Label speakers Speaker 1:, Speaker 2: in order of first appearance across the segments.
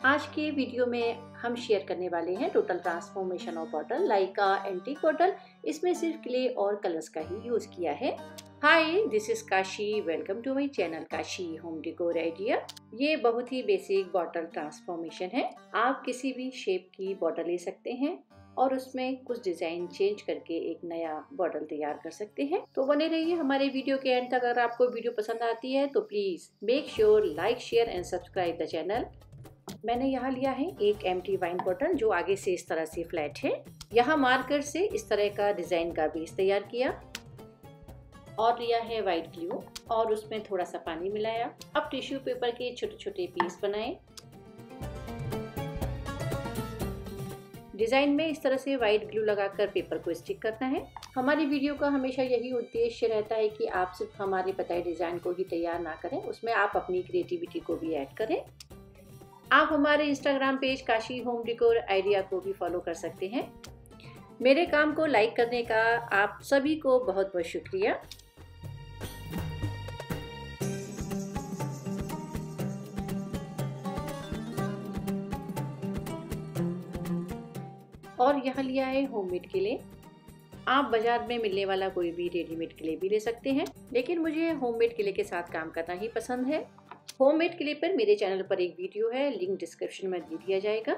Speaker 1: आज के वीडियो में हम शेयर करने वाले हैं टोटल ट्रांसफॉर्मेशन ऑफ़ बॉटल लाइका एंटी बॉटल इसमें सिर्फ़ क्ले और कलर्स का ही यूज़ किया है। Hi this is Kashi welcome to my channel Kashi home decor idea ये बहुत ही बेसिक बॉटल ट्रांसफॉर्मेशन है। आप किसी भी शेप की बॉटल ले सकते हैं और उसमें कुछ डिज़ाइन चेंज करके एक नया बॉटल तैयार कर सकते हैं। तो बने रहिए हमारे वीडियो के एंड तक। अगर आपको वीडियो पसंद आती है तो please make sure like share and subscribe the channel मैंने यहाँ लिया है एक एम वाइन बॉटल जो आगे से इस तरह से फ्लैट है। यहाँ मार्कर से इस तरह का डिज़ाइन का बेस तैयार किया और लिया है वाइट ग्लू और उसमें थोड़ा सा पानी मिलाया। अब टिश्यू पेपर के छोटे छोटे पीस बनाए। डिज़ाइन में इस तरह से वाइट ग्लू लगाकर पेपर को स्टिक करना है। हमारी वीडियो का हमेशा यही उद्देश्य रहता है कि आप सिर्फ़ हमारे बताए डिज़ाइन को ही तैयार ना करें, उसमें आप अपनी क्रिएटिविटी को भी ऐड करें। आप हमारे Instagram page Kashi home decor idea को भी फॉलो कर सकते हैं। मेरे काम को लाइक करने का आप सभी को बहुत बहुत शुक्रिया। और यह लिया है होममेड के लिए। आप बाज़ार में मिलने वाला कोई भी रेडीमेड किले भी ले सकते हैं, लेकिन मुझे होममेड किले के साथ काम करना ही पसंद है। होममेड क्ले पर मेरे चैनल पर एक वीडियो है लिंक डिस्क्रिप्शन में दे दिया जाएगा।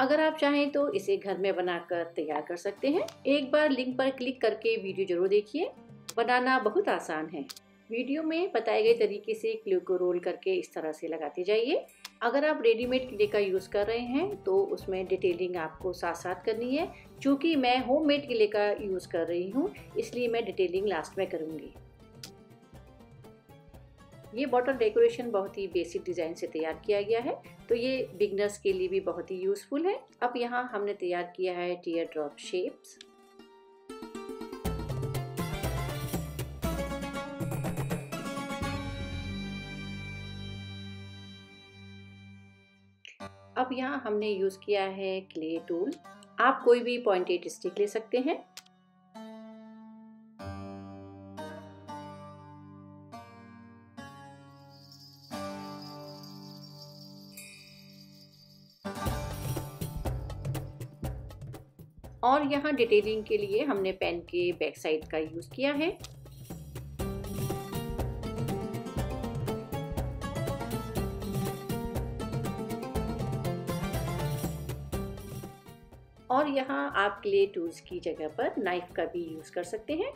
Speaker 1: अगर आप चाहें तो इसे घर में बनाकर तैयार कर सकते हैं। एक बार लिंक पर क्लिक करके वीडियो ज़रूर देखिए। बनाना बहुत आसान है। वीडियो में बताए गए तरीके से क्ले को रोल करके इस तरह से लगाते जाइए। अगर आप रेडीमेड क्ले का यूज़ कर रहे हैं तो उसमें डिटेलिंग आपको साथ साथ करनी है। क्योंकि मैं होममेड क्ले का यूज़ कर रही हूँ, इसलिए मैं डिटेलिंग लास्ट में करूँगी। ये बॉटल डेकोरेशन बहुत ही बेसिक डिज़ाइन से तैयार किया गया है तो ये बिगनर्स के लिए भी बहुत ही यूज़फुल है। अब यहाँ हमने तैयार किया है टीयर ड्रॉप शेप्स अब यहाँ हमने यूज़ किया है क्ले टूल आप कोई भी पॉइंटेड स्टिक ले सकते हैं। यहाँ डिटेलिंग के लिए हमने पेन के बैक साइड का यूज़ किया है। और यहाँ आप क्ले टूल्स की जगह पर नाइफ का भी यूज़ कर सकते हैं।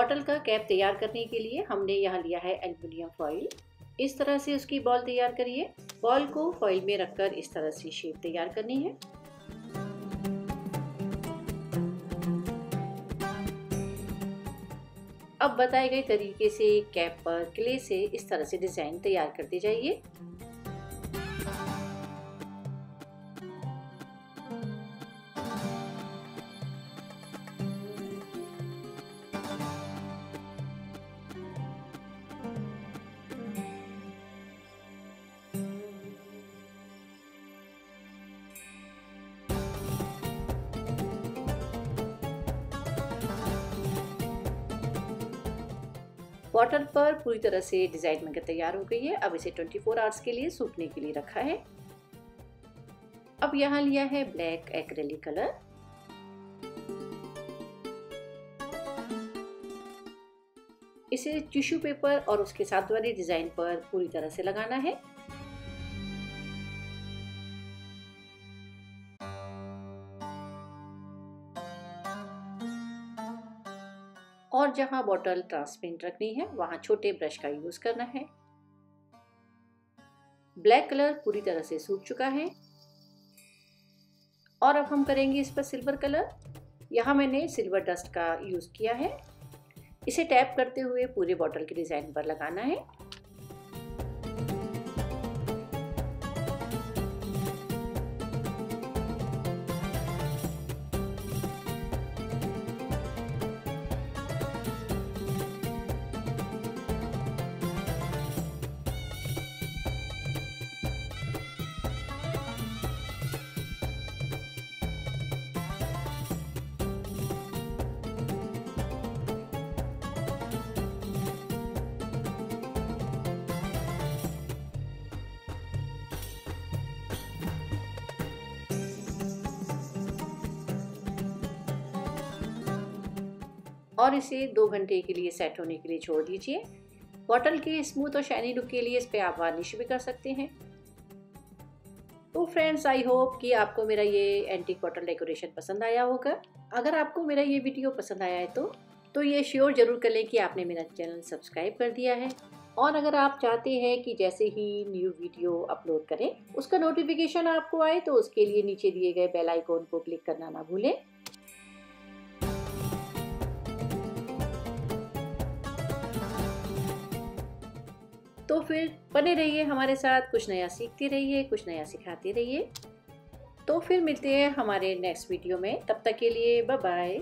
Speaker 1: बॉटल का कैप तैयार करने के लिए हमने यहाँ लिया है एल्युमिनियम फॉइल। इस तरह से उसकी बॉल तैयार करिए। बॉल को फॉइल में रखकर इस तरह से शेप तैयार करनी है। अब बताए गए तरीके से कैप पर क्ले से इस तरह से डिज़ाइन तैयार करते जाइए। बॉटल पर पूरी तरह से डिज़ाइन बनकर तैयार हो गई है। अब इसे 24 फोर आवर्स के लिए सूखने के लिए रखा है। अब यहाँ लिया है ब्लैक एक्रेली कलर। इसे टिश्यू पेपर और उसके साथ वाली डिज़ाइन पर पूरी तरह से लगाना है। और जहाँ बॉटल ट्रांसपेरेंट रखनी है, वहाँ छोटे ब्रश का यूज़ करना है। ब्लैक कलर पूरी तरह से सूख चुका है। और अब हम करेंगे इस पर सिल्वर कलर यहाँ मैंने सिल्वर डस्ट का यूज़ किया है। इसे टैप करते हुए पूरे बॉटल के डिज़ाइन पर लगाना है। और इसे दो घंटे के लिए सेट होने के लिए छोड़ दीजिए। बॉटल के स्मूथ और शाइनी लुक के लिए इस पर आप वार्निश भी कर सकते हैं। तो फ्रेंड्स आई होप कि आपको मेरा ये एंटीक बॉटल डेकोरेशन पसंद आया होगा। अगर आपको मेरा ये वीडियो पसंद आया है तो तो ये श्योर ज़रूर कर लें कि आपने मेरा चैनल सब्सक्राइब कर दिया है। और अगर आप चाहते हैं कि जैसे ही न्यू वीडियो अपलोड करें, उसका नोटिफिकेशन आपको आए तो उसके लिए नीचे दिए गए बेल आइकॉन को क्लिक करना ना भूलें। तो फिर बने रहिए हमारे साथ, कुछ नया सीखते रहिए, कुछ नया सिखाते रहिए। तो फिर मिलते हैं हमारे नेक्स्ट वीडियो में, तब तक के लिए बाय बाय